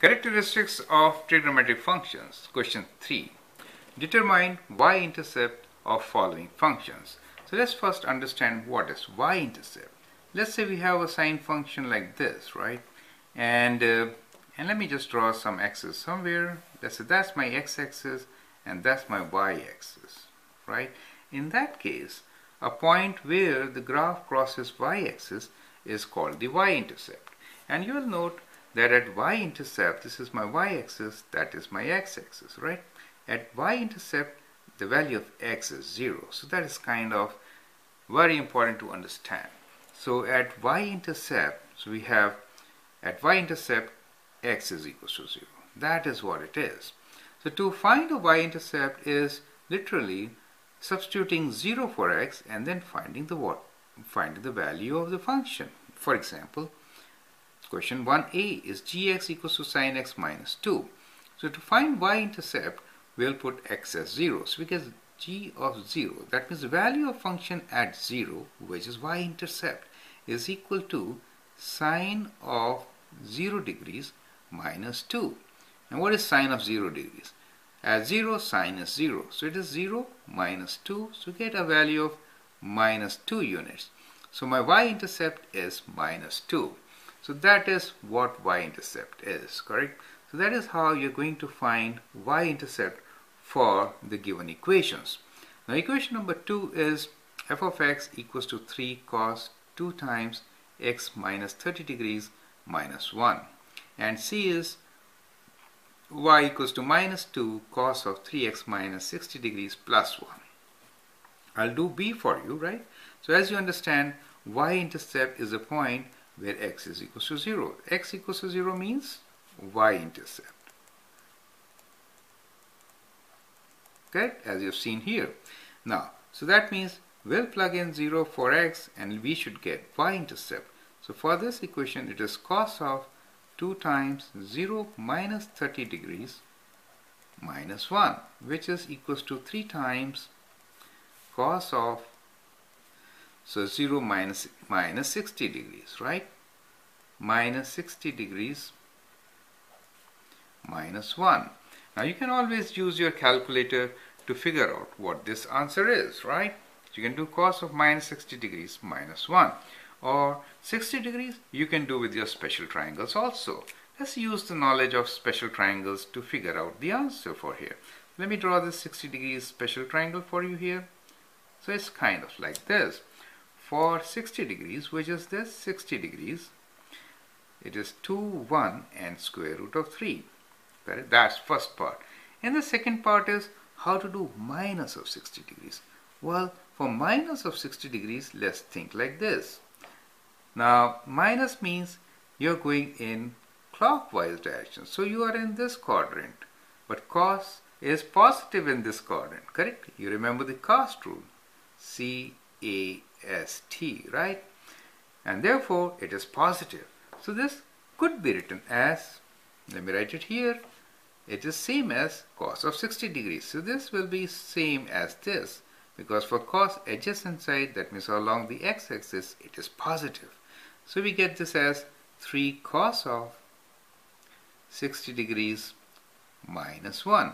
Characteristics of trigonometric functions. Question 3. Determine y-intercept of following functions. So let's first understand what is y-intercept. Let's say we have a sine function like this, right? And uh, and let me just draw some x's somewhere. Let's say that's my x-axis and that's my y-axis, right? In that case, a point where the graph crosses y-axis is called the y-intercept. And you will note that at y-intercept, this is my y-axis, that is my x-axis, right? At y-intercept, the value of x is 0. So that is kind of very important to understand. So at y-intercept, so we have at y-intercept, x is equal to 0. That is what it is. So to find the y-intercept is literally substituting 0 for x and then finding the what? Finding the value of the function. For example, Question 1a is gx equals to sine x minus 2. So to find y-intercept, we'll put x as 0. So we get g of 0. That means the value of function at 0, which is y-intercept, is equal to sine of 0 degrees minus 2. And what is sine of 0 degrees? At 0, sine is 0. So it is 0 minus 2. So we get a value of minus 2 units. So my y-intercept is minus 2. So that is what y-intercept is, correct? So that is how you're going to find y-intercept for the given equations. Now equation number 2 is f of x equals to 3 cos 2 times x minus 30 degrees minus 1. And c is y equals to minus 2 cos of 3x minus 60 degrees plus 1. I'll do b for you, right? So as you understand, y-intercept is a point where x is equal to 0. x equals to 0 means y-intercept. Okay, as you've seen here. Now, so that means we'll plug in 0 for x and we should get y-intercept. So for this equation, it is cos of 2 times 0 minus 30 degrees minus 1, which is equals to 3 times cos of so 0 minus, minus 60 degrees, right? Minus 60 degrees minus 1. Now you can always use your calculator to figure out what this answer is, right? You can do cos of minus 60 degrees minus 1. Or 60 degrees, you can do with your special triangles also. Let's use the knowledge of special triangles to figure out the answer for here. Let me draw this 60 degrees special triangle for you here. So it's kind of like this for 60 degrees which is this 60 degrees. It is 2 1 and square root of 3 that's first part. And the second part is how to do minus of 60 degrees. Well for minus of 60 degrees let's think like this. Now minus means you're going in clockwise direction. So you are in this quadrant. But cos is positive in this quadrant. Correct? You remember the CAST rule. C A st, right? And therefore, it is positive. So this could be written as, let me write it here, it is same as cos of 60 degrees. So this will be same as this because for cos adjacent side, that means along the x-axis, it is positive. So we get this as 3 cos of 60 degrees minus 1.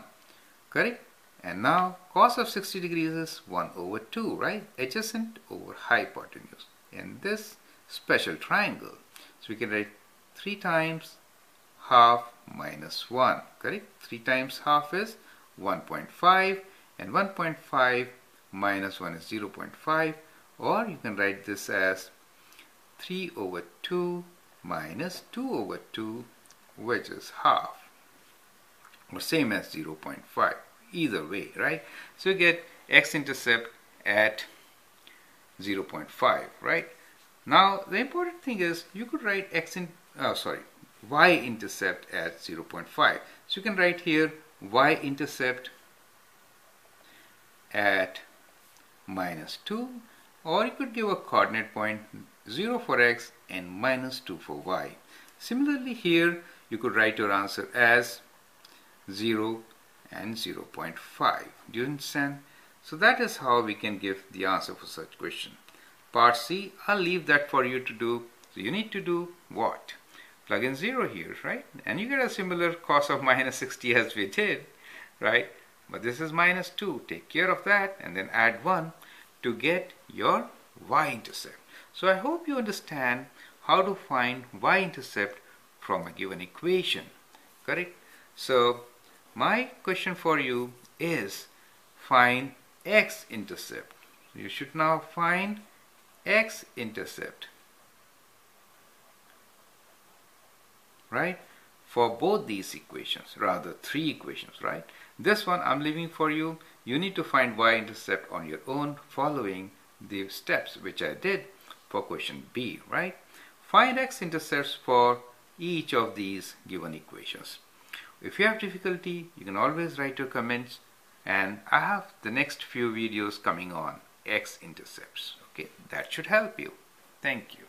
Correct? And now cos of 60 degrees is 1 over 2, right? Adjacent over hypotenuse in this special triangle. So we can write 3 times half minus 1, correct? 3 times half is 1.5 and 1.5 minus 1 is 0.5 or you can write this as 3 over 2 minus 2 over 2 which is half or same as 0.5 either way, right? So you get x-intercept at 0.5, right? Now the important thing is you could write x in, oh sorry, y-intercept at 0.5. So you can write here y-intercept at minus 2 or you could give a coordinate point 0 for x and minus 2 for y. Similarly here you could write your answer as 0 and 0.5. Do you understand? So that is how we can give the answer for such question. Part C, I'll leave that for you to do. So you need to do what? plug in 0 here, right? And you get a similar cos of minus 60 as we did, right? But this is minus 2. Take care of that and then add 1 to get your y-intercept. So I hope you understand how to find y-intercept from a given equation. Correct? So my question for you is find x-intercept. You should now find x-intercept. Right? For both these equations, rather three equations, right? This one I'm leaving for you. You need to find y-intercept on your own following the steps which I did for question B, right? Find x-intercepts for each of these given equations. If you have difficulty, you can always write your comments and I have the next few videos coming on x-intercepts. Okay, that should help you. Thank you.